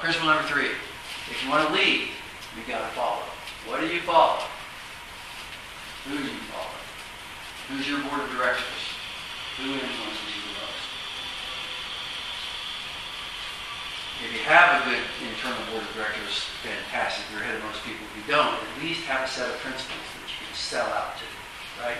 principle number three. If you want to lead, you've got to follow. What do you follow? Who do you follow? Who's your board of directors? Who influences you the most? If you have a good internal board of directors, fantastic. You're ahead of most people. If you don't, at least have a set of principles that you can sell out to, right?